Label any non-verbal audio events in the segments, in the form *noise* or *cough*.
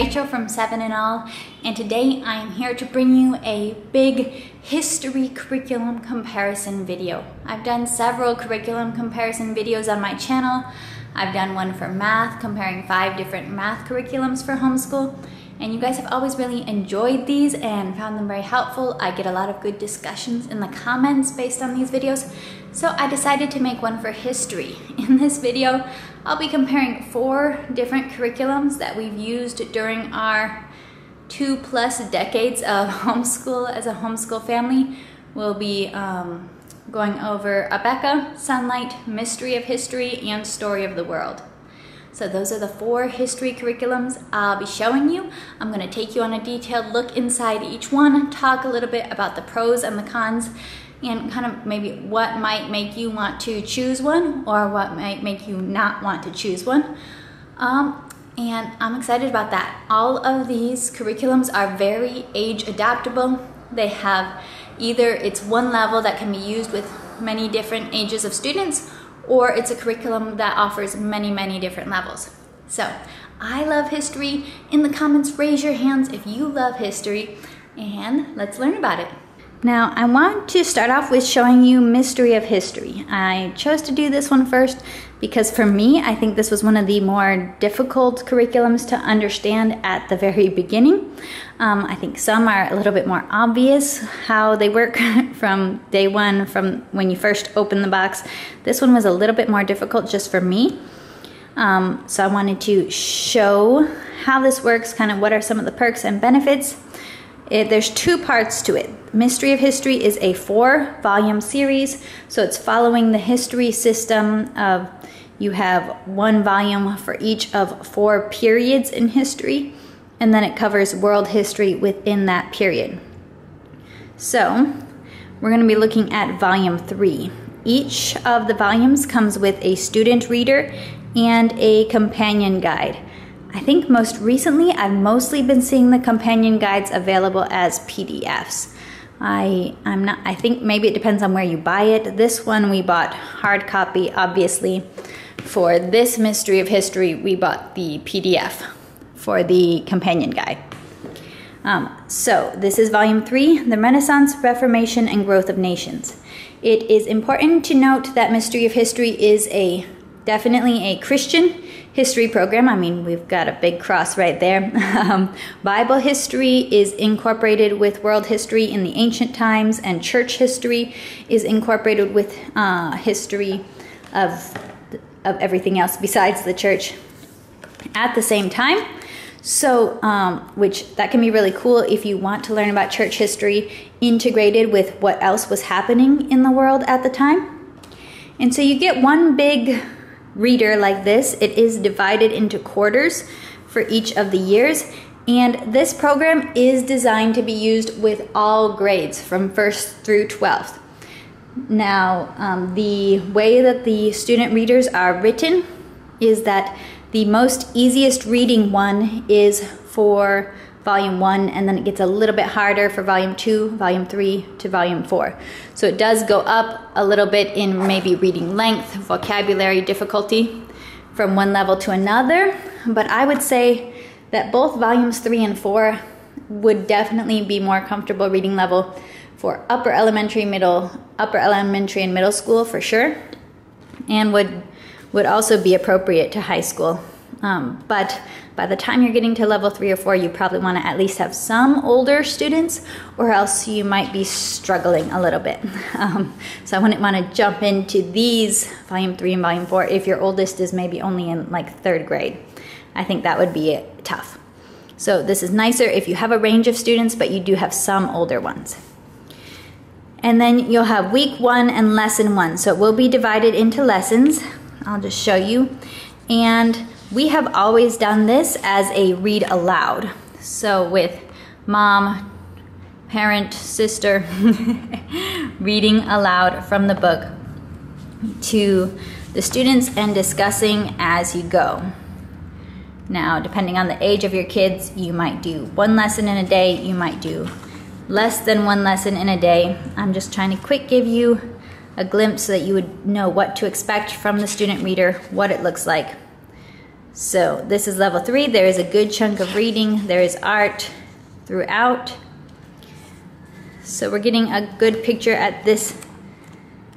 Rachel from Seven In All, and today I am here to bring you a big history curriculum comparison video. I've done several curriculum comparison videos on my channel. I've done one for math, comparing five different math curriculums for homeschool, and you guys have always really enjoyed these and found them very helpful. I get a lot of good discussions in the comments based on these videos, so I decided to make one for history. *laughs* In this video, I'll be comparing four different curriculums that we've used during our two plus decades of *laughs* homeschool as a homeschool family. We'll be um, going over Abeka, Sonlight, Mystery of History, and Story of the World. So those are the four history curriculums I'll be showing you. I'm gonna take you on a detailed look inside each one, talk a little bit about the pros and the cons, and kind of maybe what might make you want to choose one or what might make you not want to choose one. Um, and I'm excited about that. All of these curriculums are very age adaptable. They have either it's one level that can be used with many different ages of students or it's a curriculum that offers many, many different levels. So I love history. In the comments, raise your hands if you love history and let's learn about it. Now, I want to start off with showing you Mystery of History. I chose to do this one first because for me, I think this was one of the more difficult curriculums to understand at the very beginning. Um, I think some are a little bit more obvious how they work *laughs* from day one, from when you first open the box. This one was a little bit more difficult just for me. Um, so I wanted to show how this works, kind of what are some of the perks and benefits. It, there's two parts to it. Mystery of History is a four volume series, so it's following the history system of you have one volume for each of four periods in history, and then it covers world history within that period. So, we're going to be looking at volume three. Each of the volumes comes with a student reader and a companion guide. I think most recently I've mostly been seeing the companion guides available as PDFs. I I'm not I think maybe it depends on where you buy it. This one we bought hard copy obviously. For this mystery of history we bought the PDF for the companion guide. Um, so this is volume 3, The Renaissance, Reformation and Growth of Nations. It is important to note that Mystery of History is a definitely a Christian history program. I mean, we've got a big cross right there. *laughs* Um, Bible history is incorporated with world history in the ancient times, and church history is incorporated with uh, history of, of everything else besides the church at the same time. So, um, which that can be really cool if you want to learn about church history integrated with what else was happening in the world at the time. And so you get one big reader like this. It is divided into quarters for each of the years. And this program is designed to be used with all grades from 1st through 12th. Now, um, the way that the student readers are written is that the most easiest reading one is for volume one, and then it gets a little bit harder for volume two, volume three to volume four. So it does go up a little bit in maybe reading length, vocabulary difficulty from one level to another, but I would say that both volumes three and four would definitely be more comfortable reading level for upper elementary, middle, upper elementary and middle school for sure, and would would also be appropriate to high school. Um, but by the time you're getting to level three or four, you probably want to at least have some older students, or else you might be struggling a little bit. *laughs* Um, so I wouldn't want to jump into these volume three and volume four if your oldest is maybe only in like third grade. I think that would be tough. So this is nicer if you have a range of students, but you do have some older ones. And then you'll have week one and lesson one. So it will be divided into lessons. I'll just show you. And we have always done this as a read aloud. So with mom, parent, sister, *laughs* reading aloud from the book to the students and discussing as you go. Now, depending on the age of your kids, you might do one lesson in a day, you might do less than one lesson in a day. I'm just trying to quick give you a glimpse so that you would know what to expect from the student reader, what it looks like So this is level three. There is a good chunk of reading. There is art throughout. So we're getting a good picture at this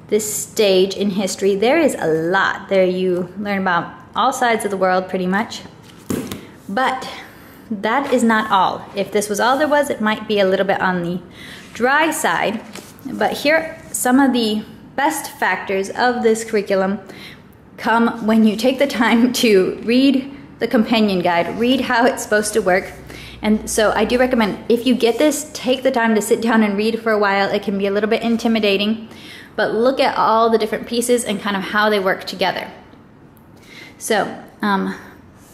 this stage in history. There is a lot there you learn about all sides of the world pretty much. But that is not all. If this was all there was, it might be a little bit on the dry side. But here some of the best factors of this curriculum come when you take the time to read the companion guide, read how it's supposed to work. And so I do recommend if you get this, take the time to sit down and read for a while. It can be a little bit intimidating, but look at all the different pieces and kind of how they work together. So, um,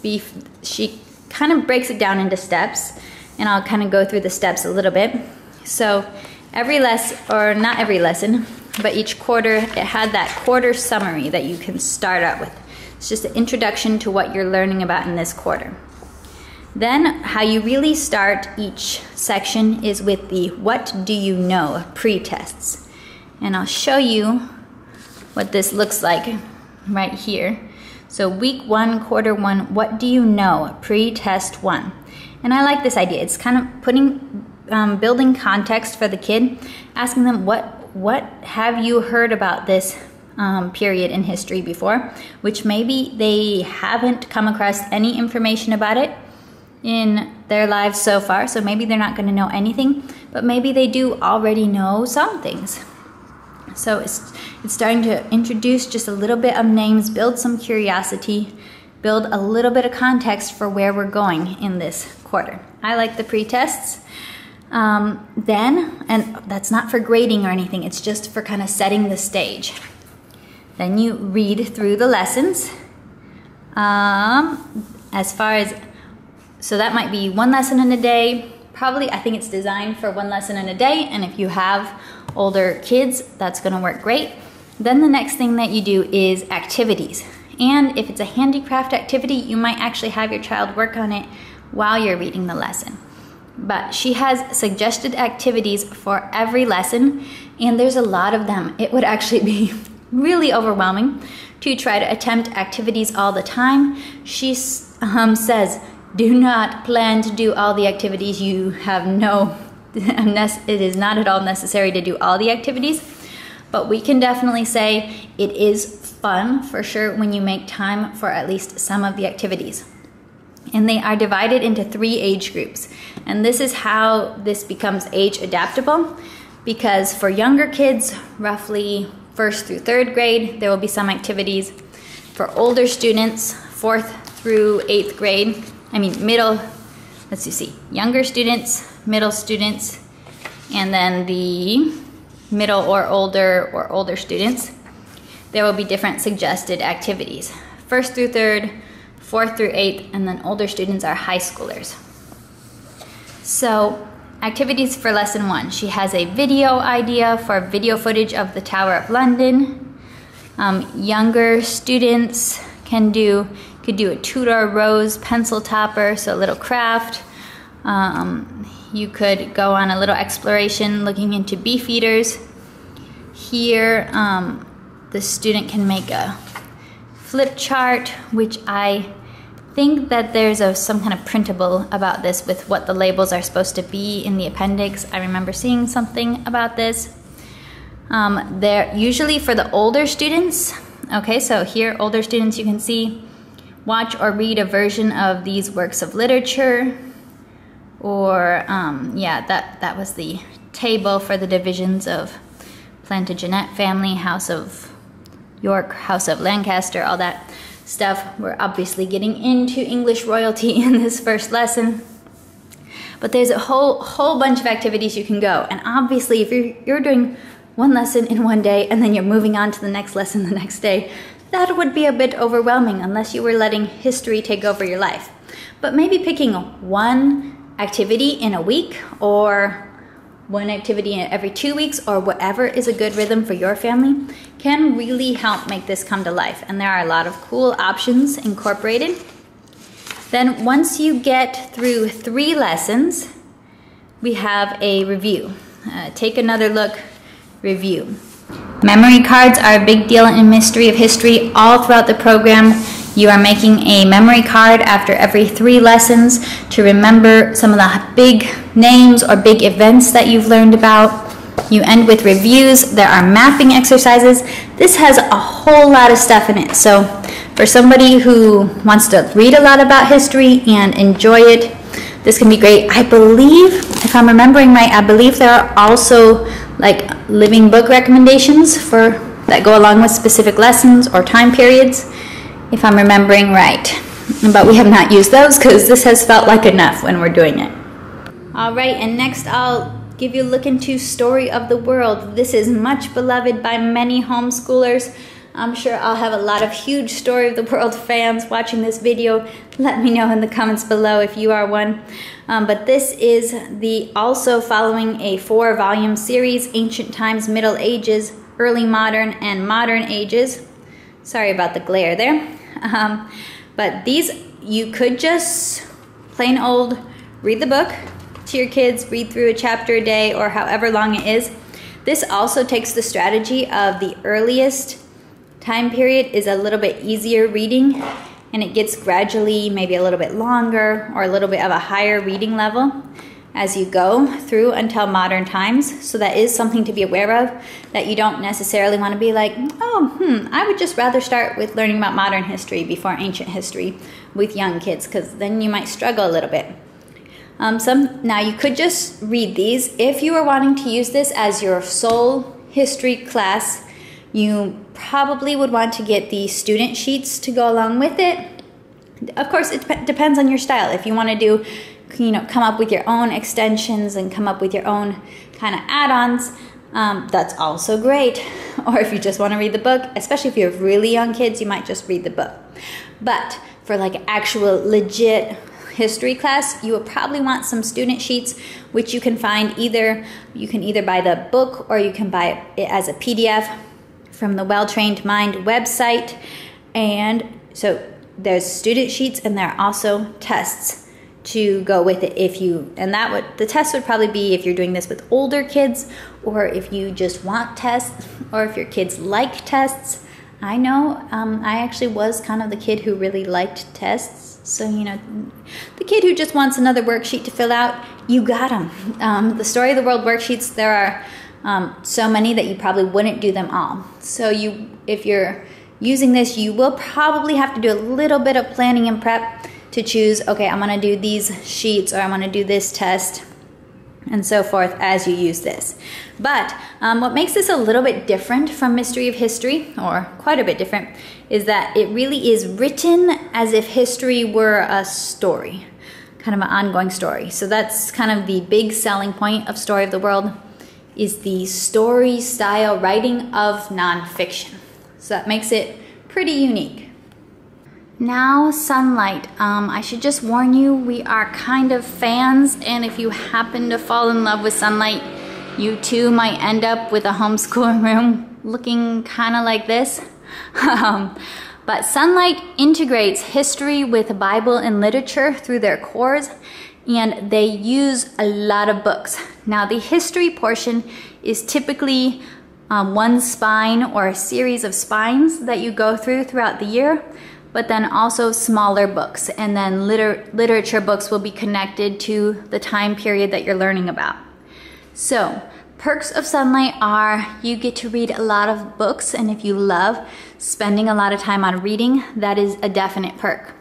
beef, she kind of breaks it down into steps, and I'll kind of go through the steps a little bit. So, every lesson, or not every lesson, but each quarter it had that quarter summary that you can start out with. It's just an introduction to what you're learning about in this quarter. Then, how you really start each section is with the What Do You Know pre-tests. And I'll show you what this looks like right here. So, week one, quarter one, What Do You Know pre-test one. And I like this idea. It's kind of putting, um, building context for the kid, asking them what what have you heard about this um, period in history before, which maybe they haven't come across any information about it in their lives so far, so maybe they're not going to know anything, but maybe they do already know some things. So it's, it's starting to introduce just a little bit of names, build some curiosity, build a little bit of context for where we're going in this quarter. I like the pre-tests. Um, then, and that's not for grading or anything, it's just for kind of setting the stage. Then you read through the lessons. Um, as far as, so that might be one lesson in a day. Probably, I think it's designed for one lesson in a day, and if you have older kids, that's gonna work great. Then the next thing that you do is activities. And if it's a handicraft activity, you might actually have your child work on it while you're reading the lesson but she has suggested activities for every lesson, and there's a lot of them. It would actually be *laughs* really overwhelming to try to attempt activities all the time. She um, says, do not plan to do all the activities. You have no, *laughs* it is not at all necessary to do all the activities, but we can definitely say it is fun for sure when you make time for at least some of the activities and they are divided into three age groups. And this is how this becomes age adaptable because for younger kids, roughly first through third grade, there will be some activities. For older students, fourth through eighth grade, I mean middle, let's see, younger students, middle students, and then the middle or older or older students, there will be different suggested activities. First through third, fourth through eighth, and then older students are high schoolers. So, activities for lesson one. She has a video idea for video footage of the Tower of London. Um, younger students can do could do a Tudor rose pencil topper, so a little craft. Um, you could go on a little exploration looking into beef eaters. Here, um, the student can make a flip chart, which I think that there's a, some kind of printable about this with what the labels are supposed to be in the appendix. I remember seeing something about this. Um, they're usually for the older students. Okay, so here, older students, you can see, watch or read a version of these works of literature. Or, um, yeah, that, that was the table for the divisions of Plantagenet family, House of York, House of Lancaster, all that stuff. We're obviously getting into English royalty *laughs* in this first lesson. But there's a whole whole bunch of activities you can go. And obviously if you're you're doing one lesson in one day and then you're moving on to the next lesson *laughs* the next day, that would be a bit overwhelming unless you were letting history take over your life. But maybe picking one activity in a week or one activity every two weeks or whatever is a good rhythm for your family can really help make this come to life. And there are a lot of cool options incorporated. Then once you get through three lessons, we have a review. Uh, take another look, review. Memory cards are a big deal in Mystery of History all throughout the program. You are making a memory card after every three lessons to remember some of the big names or big events that you've learned about. You end with reviews. There are mapping exercises. This has a whole lot of stuff in it. So, for somebody who wants to read a lot about history and enjoy it, this can be great. I believe, if I'm remembering right, I believe there are also like living book recommendations for that go along with specific lessons or time periods, if I'm remembering right. But we have not used those because this has felt like enough when we're doing it. All right, and next I'll give you a look into Story of the World. This is much beloved by many homeschoolers. I'm sure I'll have a lot of huge Story of the World *laughs* fans watching this video. Let me know in the comments below if you are one. Um, but this is the also following a four volume series, Ancient Times, Middle Ages, Early Modern, and Modern Ages. Sorry about the glare there. Um, but these, you could just plain old read the book to your kids, read through a chapter a day or however long it is. This also takes the strategy of the earliest time period is a little bit easier reading and it gets gradually maybe a little bit longer or a little bit of a higher reading level as you go through until modern times. So that is something to be aware of that you don't necessarily want to be like, oh, hmm, I would just rather start with learning about modern history before ancient history with young kids because then you might struggle a little bit. Um, some now you could just read these if you are wanting to use this as your sole history class you probably would want to get the student sheets to go along with it. Of course, it depends on your style. If you want to do, you know, come up with your own extensions and come up with your own kind of add-ons, um, that's also great. *laughs* Or if you just want to read the book, especially if you have really young kids, you might just read the book. But for like actual legit history class, you will probably want some student sheets, which you can find either, you can either buy the book or you can buy it as a PDF from the Well Trained Mind website. And so there's student sheets and there are also tests to go with it if you and that would the test would probably be if you're doing this with older kids or if you just want tests *laughs* or if your kids like tests. I know um, i actually was kind of the kid who really liked tests so you know the kid who just wants another worksheet to fill out you got them um, the story of the world worksheets there are um, so many that you probably wouldn't do them all. So you, if you're using this, you will probably have to do a little bit of planning and prep to choose, okay, I'm gonna do these sheets or I'm gonna do this test and so forth as you use this. But um, what makes this a little bit different from Mystery of History, or quite a bit different, is that it really is written as if history were a story, kind of an ongoing story. So that's kind of the big selling point of Story of the World is the story style writing of nonfiction. So that makes it pretty unique. Now, Sonlight. Um, I should just warn you, we are kind of fans, and if you happen to fall in love with Sonlight, you too might end up with a homeschooling *laughs* room looking kind of like this. um, but Sonlight integrates history with Bible and literature through their cores, and they use a lot of books. Now, the history portion is typically um, one spine or a series of spines that you go through throughout the year, but then also smaller books. And then liter literature books will be connected to the time period that you're learning about. So, perks of Sonlight are you get to read a lot of books, and if you love spending a lot of time on reading, that is a definite perk.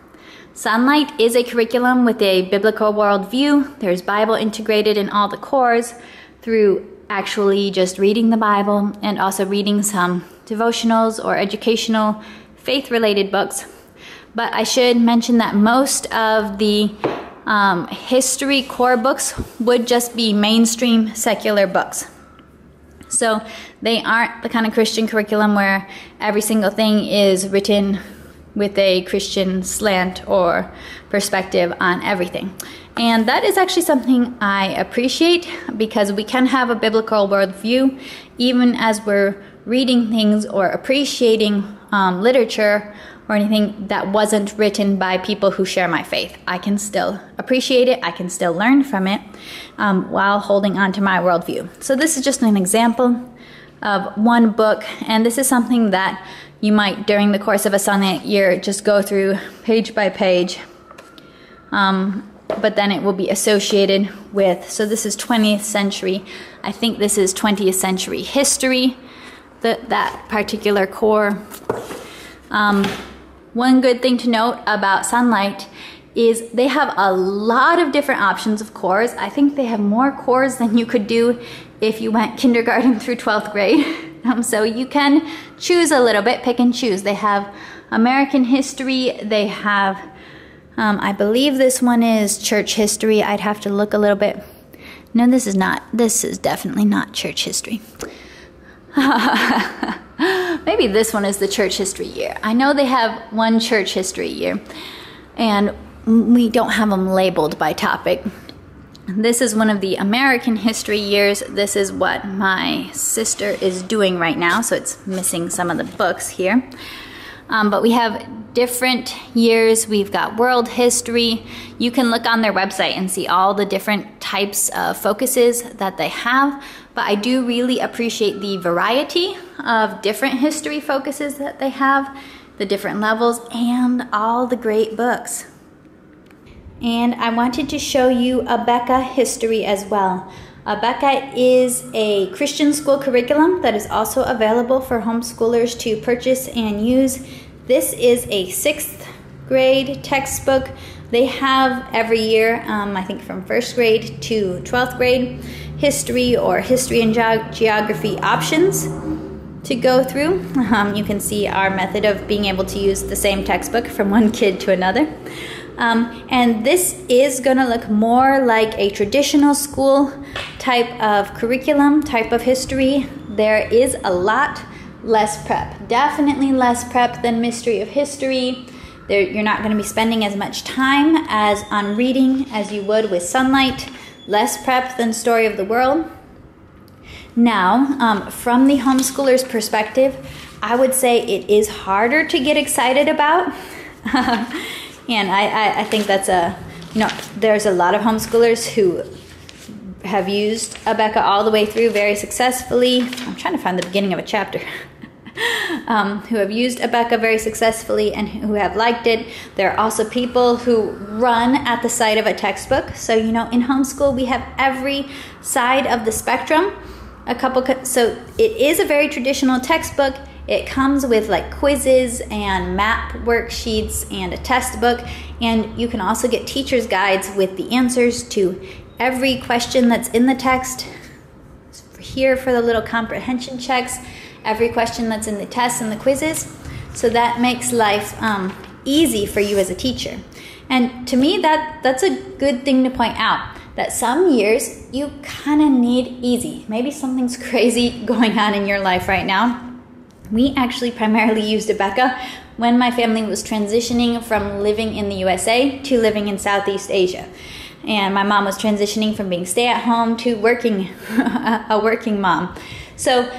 Sonlight is a curriculum with a biblical worldview. There's Bible integrated in all the cores through actually just reading the Bible and also reading some devotionals or educational faith related books. But I should mention that most of the um, history core books would just be mainstream secular books. So they aren't the kind of Christian curriculum where every single thing is written with a Christian slant or perspective on everything. And that is actually something I appreciate because we can have a biblical worldview even as we're reading things or appreciating um, literature or anything that wasn't written by people who share my faith. I can still appreciate it, I can still learn from it um, while holding on to my worldview. So, this is just an example of one book, and this is something that you might, during the course of a Sonlight year, just go through page by page. Um, but then it will be associated with, so this is 20th century. I think this is 20th century history, that particular core. Um, one good thing to note about sonlight is they have a lot of different options of cores. I think they have more cores than you could do if you went *laughs* kindergarten through 12th grade. *laughs* Um, so you can choose a little bit, pick and choose. They have American history, they have, um, I believe this one is church history. I'd have to look a little bit. No, this is not, this is definitely not church history. *laughs* Maybe this one is the church history year. I know they have one church history year, and we don't have them labeled by topic. This is one of the American history years. This is what my sister is doing right now, so it's missing some of the books here. Um, but we have different years. We've got world history. You can look on their website and see all the different types of focuses that they have. But I do really appreciate the variety of different history focuses that they have, the different levels, and all the great books. And I wanted to show you Abeka history as well. Abeka is a Christian school curriculum that is also available for homeschoolers to purchase and use. This is a sixth grade textbook. They have every year, um, I think from first grade to 12th grade, history or history and ge- geography options to go through. Um, you can see our method of being able to use the same textbook from one kid to another. Um, and this is going to look more like a traditional school type of curriculum, type of history. There is a lot less prep. Definitely less prep than Mystery of History. There, you're not going to be spending as much time as on reading as you would with Sonlight. Less prep than Story of the World. Now, um, from the homeschooler's perspective, I would say it is harder to get excited about. *laughs* And I, I, I think that's a, you know, there's a lot of homeschoolers who have used Abeka all the way through very successfully. I'm trying to find the beginning of a chapter. *laughs* um, who have used Abeka very successfully and who have liked it. There are also people who run at the side of a textbook. So, you know, in homeschool, we have every side of the spectrum. A couple, so it is a very traditional textbook. It comes with like quizzes and map worksheets and a test book, and you can also get teacher's guides with the answers to every question that's in the text. Here for the little comprehension checks, every question that's in the tests and the quizzes. So that makes life um, easy for you as a teacher. And to me, that that's a good thing to point out. That some years you kind of need easy. Maybe something's *laughs* crazy going on in your life right now we actually primarily used Abeka when my family was transitioning from living in the USA to living in Southeast Asia. And my mom was transitioning from being stay at home to working, *laughs* a working mom. So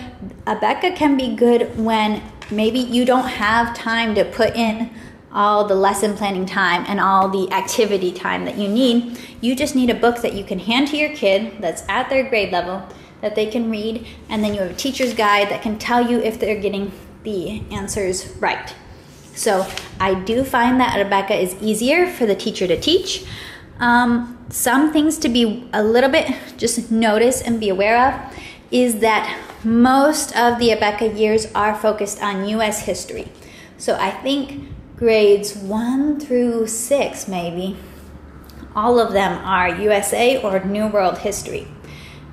Abeka can be good when maybe you don't have time to put in all the lesson planning time and all the activity time that you need. You just need a book that you can hand to your kid that's at their grade level that they can read, and then you have a teacher's guide that can tell you if they're getting the answers right. So I do find that Abeka is easier for the teacher to teach. Um, some things to be a little bit just notice and be aware of is that most of the Abeka years are focused on U.S. history. So I think grades one through six, maybe, all of them are USA or New World history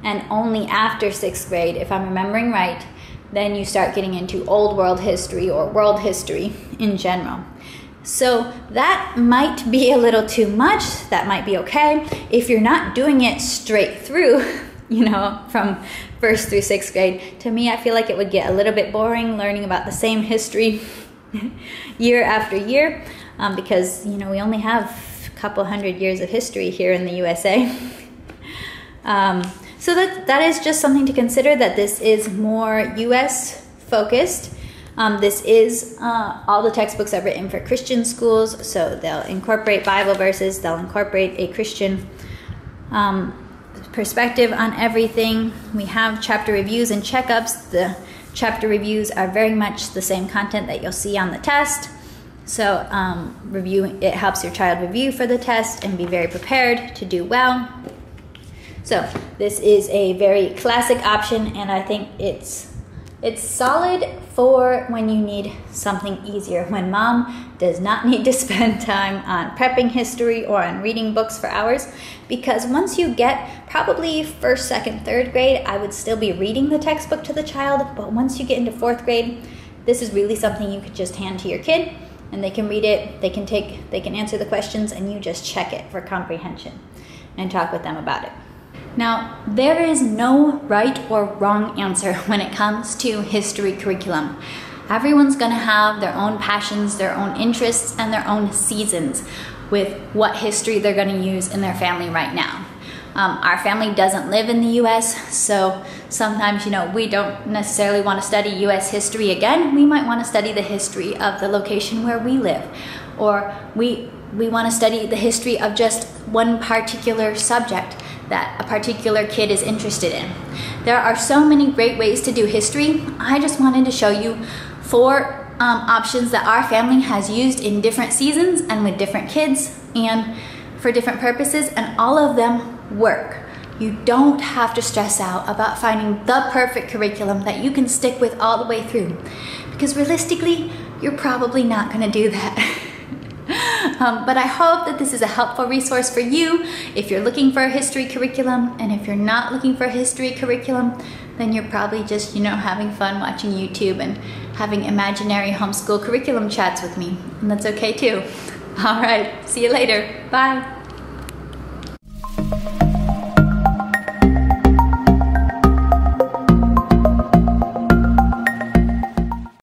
and only after sixth grade, if I'm remembering right, then you start getting into old world history or world history in general. So that might be a little too much. That might be okay. If you're not doing it straight through, *laughs* you know, from first through sixth grade, to me, I feel like it would get a little bit boring learning about the same history *laughs* year after year um, because, you know, we only have a couple hundred years of history here in the USA. *laughs* um, so that, that is just something to consider that this is more US focused. Um, this is uh, all the textbooks are written for Christian schools, so they'll incorporate Bible verses, they'll incorporate a Christian um, perspective on everything. We have chapter reviews and checkups. The Chapter reviews are very much the same content that you'll see on the test. So um, review it helps your child review for the test and be very prepared to do well. So this is a very classic option, and I think it's it's solid for when you need something easier. When mom does not need to *laughs* spend time on prepping history or on reading books for hours, because once you get probably first, second, third grade, I would still be reading the textbook to the child. But once you get into fourth grade, this is really something you could just hand to your kid and they can read it, they can take, they can answer the questions, and you just check it for comprehension and talk with them about it. Now, there is no right or wrong answer *laughs* when it comes to history curriculum. Everyone's gonna have their own passions, their own interests, and their own seasons with what history they're gonna use in their family right now. Um, our family doesn't live in the US, so sometimes, you know, we don't necessarily want to study US history again. We might want to study the history of the location where we live. Or we, we want to study the history of just one particular subject that a particular kid is interested in. There are so many great ways to do history. I just wanted to show you four um, options that our family has used in different seasons and with different kids and for different purposes, and all of them work. You don't have to stress out about finding the perfect curriculum that you can stick with all the way through. Because realistically, you're probably not going to do that. *laughs* um, but I hope that this is a helpful resource for you if you're looking for a history curriculum. And if you're not looking for a history curriculum, then you're probably just, you know, having fun watching YouTube and having imaginary homeschool curriculum chats with me. And that's okay too. *laughs* All right, see you later. Bye.